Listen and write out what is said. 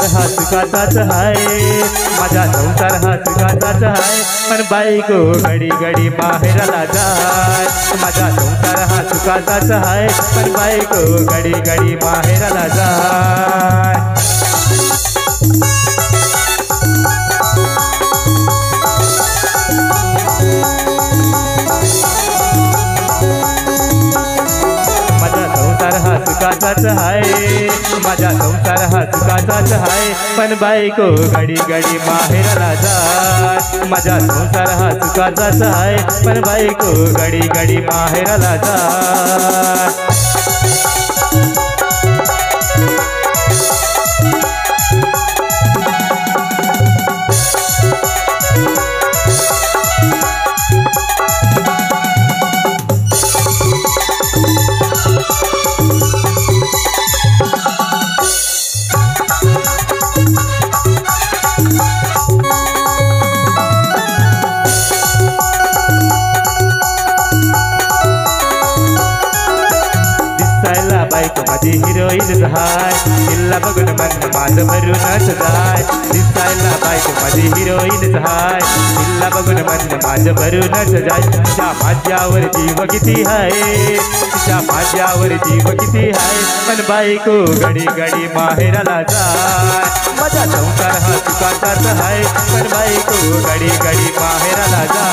सुखाचाच आहे माझा संसार हा सुखाचाच आहे पण बायको घडी घडी माहेराला जाय। माझा संसार हा सुखाचाच आहे पण बायको घडी घडी माहेराला जाय। सुखाचाच आहे माझा संसार हा सुखाचाच आहे पण बायको घडी घडी माहेराला जाय माझा संसार हा सुखाचाच आहे पण बायको घडी घडी माहेराला जाय बायको माझी हिरोईन हाय तिला बघून मन माझं भरूनच जाय दिसायला बायको माझी हिरोईन हाय तिला बघून मन माझं भरूनच जाय तिच्या जीव किती आहे तिच्या माझ्यावर जीव किती आहे पण बायको घडी घडी माहेराला जाय. माझा संसार हा चुकाचाच आहे पण बायको घडी घडी माहेराला जाय.